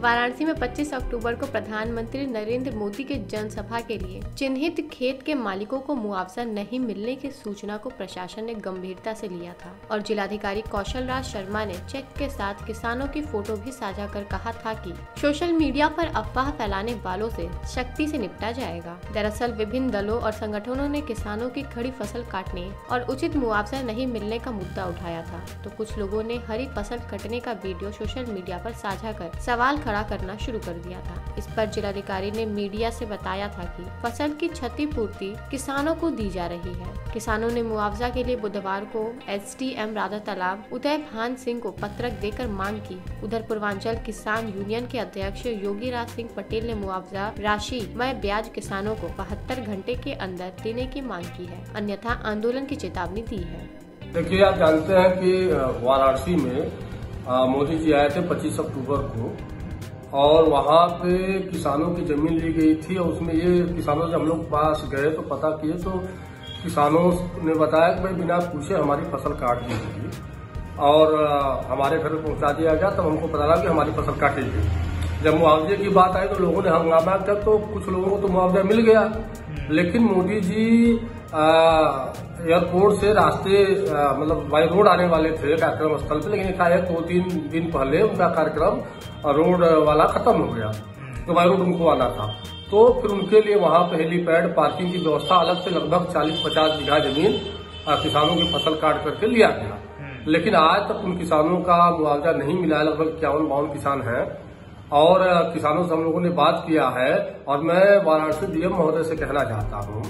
वाराणसी में 25 अक्टूबर को प्रधानमंत्री नरेंद्र मोदी के जनसभा के लिए चिन्हित खेत के मालिकों को मुआवजा नहीं मिलने की सूचना को प्रशासन ने गंभीरता से लिया था। और जिलाधिकारी कौशल राज शर्मा ने चेक के साथ किसानों की फ़ोटो भी साझा कर कहा था कि सोशल मीडिया पर अफवाह फैलाने वालों से सख्ती से निपटा जाएगा। दरअसल विभिन्न दलों और संगठनों ने किसानों की खड़ी फ़सल काटने और उचित मुआवजा नहीं मिलने का मुद्दा उठाया था। तो कुछ लोगों ने हरी फ़सल कटने का वीडियो सोशल मीडिया पर साझा कर सवाल खड़ा करना शुरू कर दिया था। इस पर जिलाधिकारी ने मीडिया से बताया था कि फ़सल की क्षतिपूर्ति किसानों को दी जा रही है। किसानों ने मुआवजा के लिए बुधवार को एस राधा तालाब, उदय भान सिंह को पत्रक देकर मांग की। उधर पूर्वांचल किसान यूनियन के अध्यक्ष योगी राज सिंह पटेल ने मुआवजा राशि व ब्याज किसानों को बहत्तर घंटे के अंदर देने की मांग की है। अन्यथा आंदोलन की चेतावनी दी है। देखिए, आप जानते हैं कि वाराणसी में मोदी जी आए थे 25 अक्टूबर को। और वहाँ पे किसानों की ज़मीन ली गई थी और उसमें ये किसानों से हम लोग पास गए तो पता किए तो किसानों ने बताया कि भाई बिना पूछे हमारी फ़सल काट दी गई और हमारे घर में पहुँचा दिया गया तब तो हमको पता लगा कि हमारी फ़सल काटी गई। जब मुआवजे की बात आई तो लोगों ने हंगामा किया तो कुछ लोगों को तो मुआवजा मिल गया। लेकिन मोदी जी एयरपोर्ट से रास्ते मतलब बाई रोड आने वाले थे कार्यक्रम स्थल पे लेकिन एकाएक दो तीन दिन पहले उनका कार्यक्रम रोड वाला खत्म हो गया। तो बाई रोड उनको आना था। तो फिर उनके लिए वहाँ पे हेलीपैड पार्किंग की व्यवस्था अलग से लगभग चालीस पचास बीघा ज़मीन किसानों की फ़सल काट करके लिया गया। लेकिन आज तक उन किसानों का मुआवजा नहीं मिला है लगभग इक्यावन बावन किसान हैं। और किसानों से हम लोगों ने बात किया है और मैं वाराणसी डीएम महोदय से कहना चाहता हूँ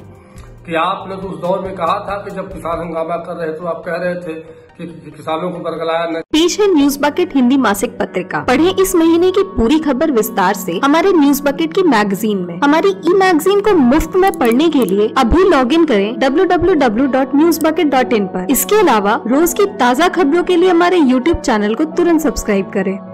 कि आपने तो उस दौर में कहा था कि जब किसान हंगामा कर रहे तो आप कह रहे थे कि किसानों को बरगलाया नहीं। पेश है न्यूज़ बकेट हिंदी मासिक पत्रिका। पढ़े इस महीने की पूरी खबर विस्तार से हमारे न्यूज़ बकेट की मैगजीन में। हमारी ई मैगजीन को मुफ़्त में पढ़ने के लिए अभी लॉग इन करें www.newsbucket.in पर इसके अलावा रोज की ताज़ा खबरों के लिए हमारे यूट्यूब चैनल को तुरंत सब्सक्राइब करें